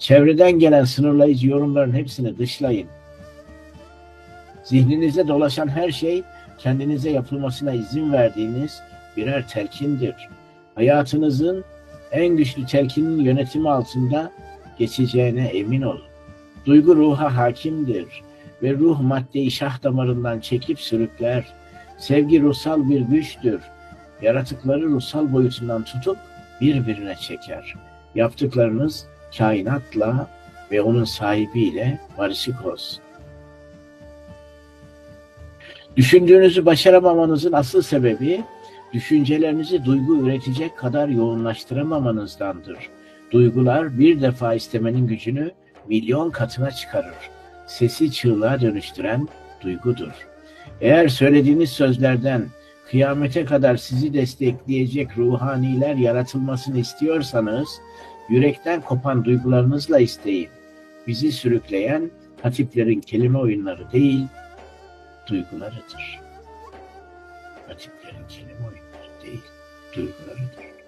Çevreden gelen sınırlayıcı yorumların hepsini dışlayın. Zihninize dolaşan her şey kendinize yapılmasına izin verdiğiniz birer telkindir. Hayatınızın en güçlü telkinin yönetimi altında geçeceğine emin olun. Duygu ruha hakimdir ve ruh maddeyi şah damarından çekip sürükler. Sevgi ruhsal bir güçtür. Yaratıkları ruhsal boyutundan tutup birbirine çeker. Yaptıklarınız kainatla ve onun sahibiyle barışık olsun. Düşündüğünüzü başaramamanızın asıl sebebi düşüncelerinizi duygu üretecek kadar yoğunlaştıramamanızdandır. Duygular bir defa istemenin gücünü milyon katına çıkarır. Sesi çığlığa dönüştüren duygudur. Eğer söylediğiniz sözlerden kıyamete kadar sizi destekleyecek ruhaniler yaratılmasını istiyorsanız, yürekten kopan duygularınızla isteyin. Bizi sürükleyen hatiplerin kelime oyunları değil, duygularıdır. Hatiplerin kelime oyunları değil, duygularıdır.